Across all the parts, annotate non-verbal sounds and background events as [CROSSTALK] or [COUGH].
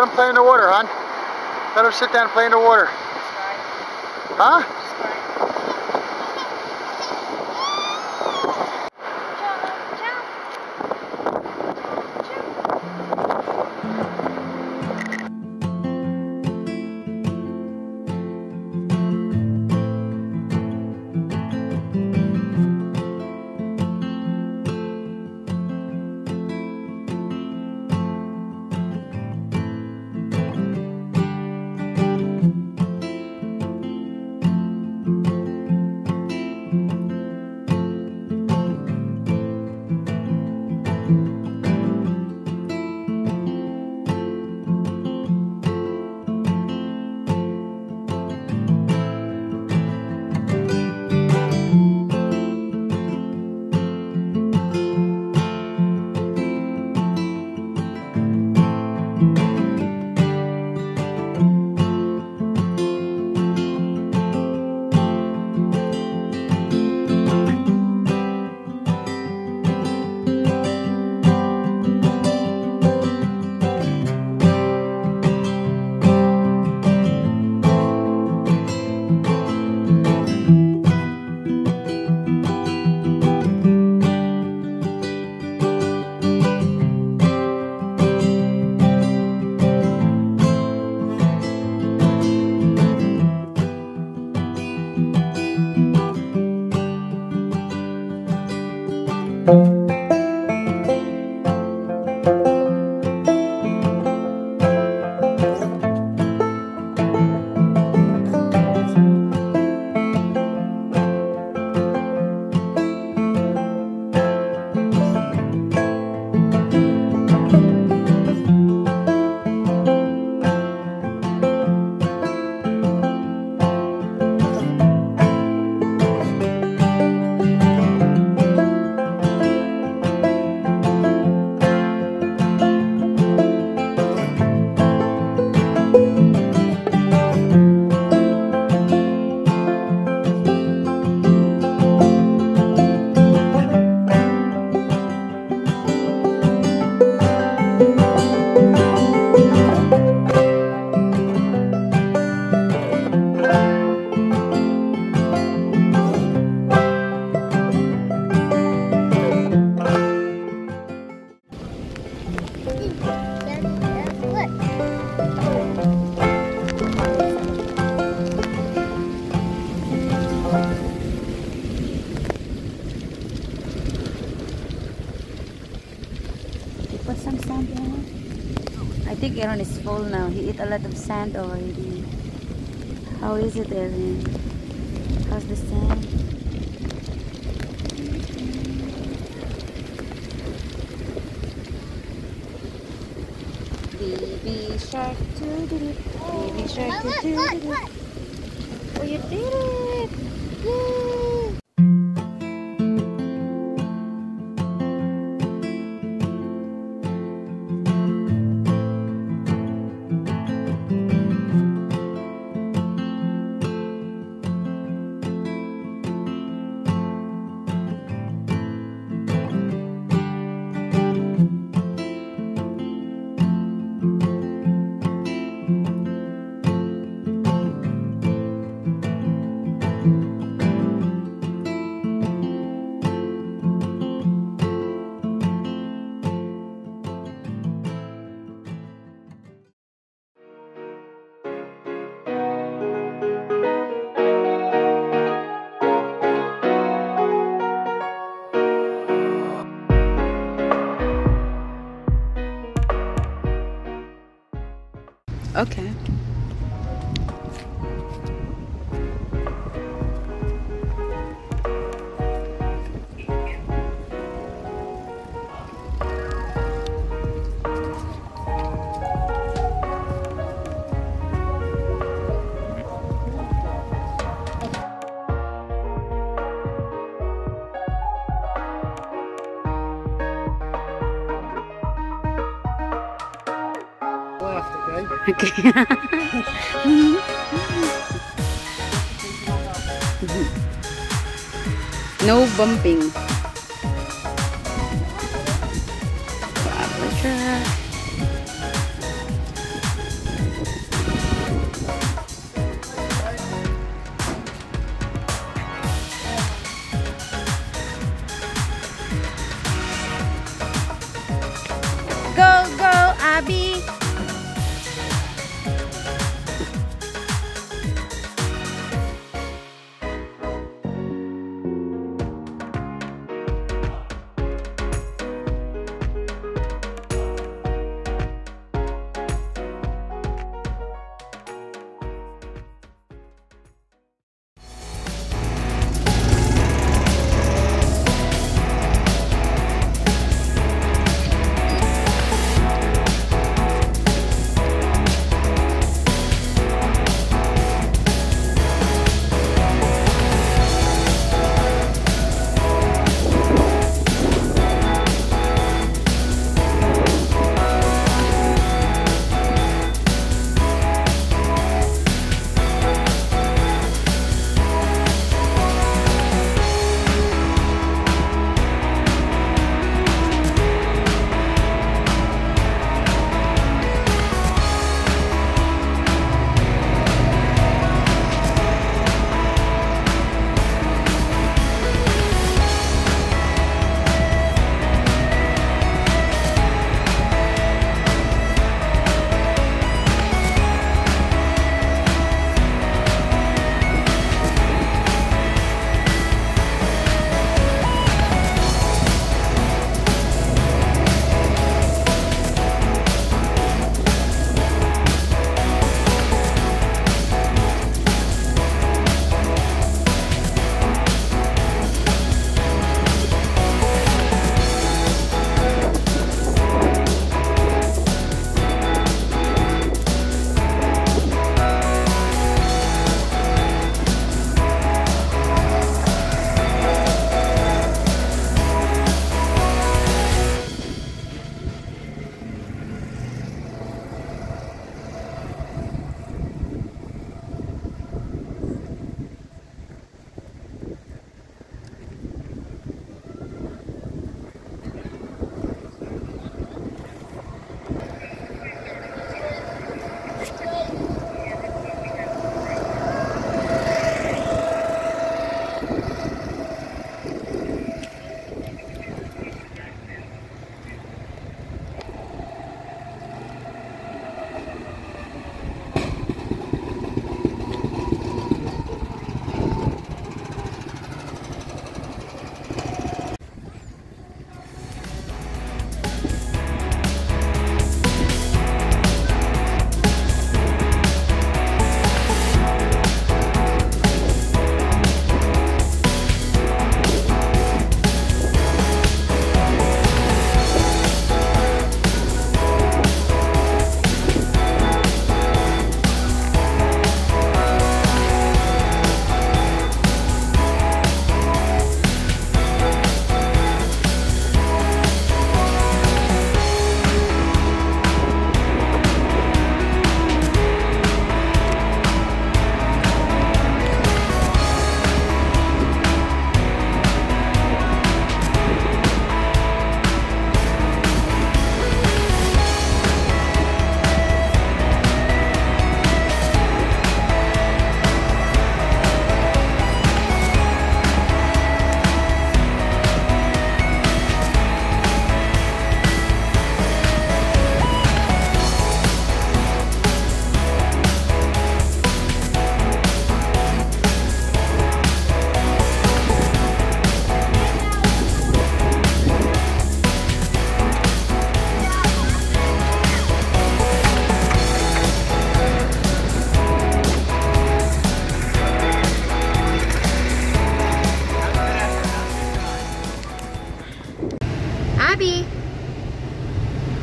let them play in the water, hon. Let them sit down and play in the water. Huh? Aaron is full now. He ate a lot of sand already. How is it, Aaron? How's the sand? Baby shark, doo doo doo. Baby shark, doo doo doo. Oh, you did it! Yay! Okay. Okay. [LAUGHS] no bumping.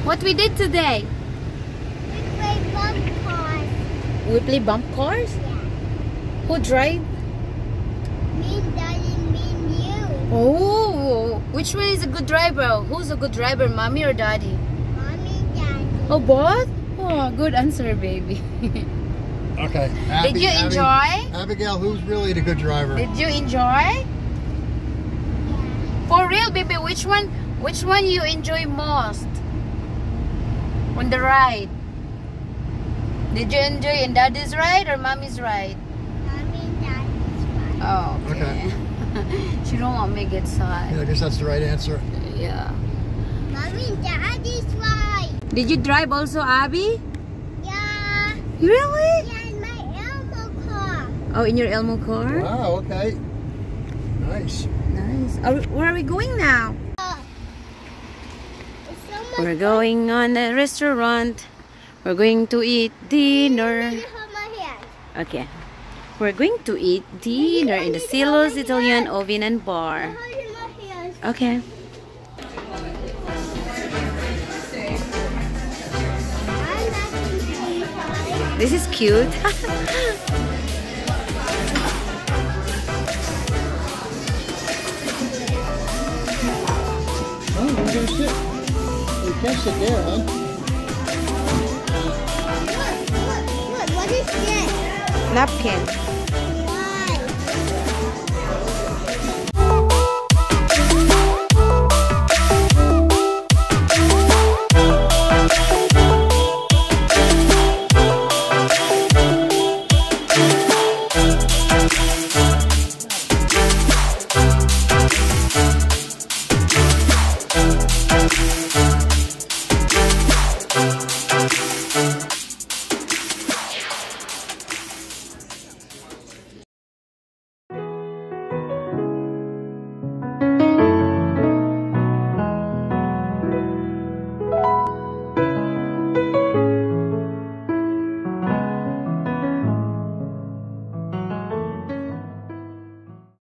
What we did today? We play bump cars. We play bump cars? Yeah. Who drive? Me and Daddy, me and you. Oh, which one is a good driver? Who's a good driver, mommy or daddy? Mommy, Daddy. Oh, both? Oh, good answer, baby. [LAUGHS] Okay. Did you enjoy? Abigail, who's really the good driver? Did you enjoy? Yeah. For real, baby, which one? Which one you enjoy most? On the ride. Did you enjoy in daddy's ride or mommy's ride? Mommy and Daddy's right. Oh, okay. [LAUGHS] she don't want me to get sad. Yeah, I guess that's the right answer. Yeah. Mommy and Daddy's ride. Did you drive also, Abby? Yeah. Really? Yeah, in my Elmo car. Oh, in your Elmo car? Wow, okay. Nice. Nice. Are, where are we going now? We're going on a restaurant. We're going to eat dinner. Okay. We're going to eat dinner in the Sello's Italian Oven and Bar. Okay. This is cute. [LAUGHS] Oh, we're. You can't sit there, huh? Look, look, look. What is this? Napkin.